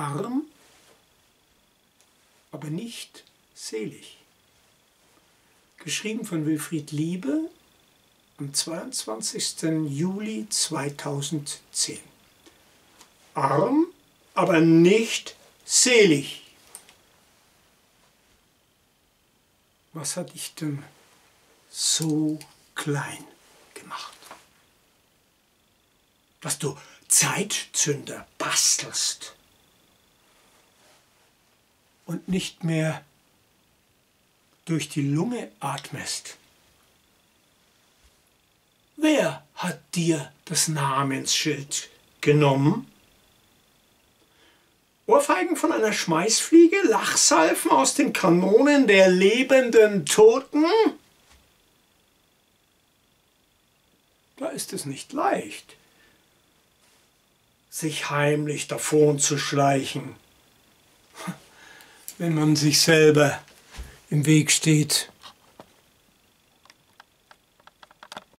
arm, aber nicht selig. Geschrieben von Wilfried Liebe am 22. Juli 2010. Arm, aber nicht selig. Was hat dich denn so klein gemacht? Dass du Zeitzünder bastelst und nicht mehr durch die Lunge atmest. Wer hat dir das Namensschild genommen? Ohrfeigen von einer Schmeißfliege, Lachsalven aus den Kanonen der lebenden Toten? Da ist es nicht leicht, sich heimlich davon zu schleichen, wenn man sich selber im Weg steht.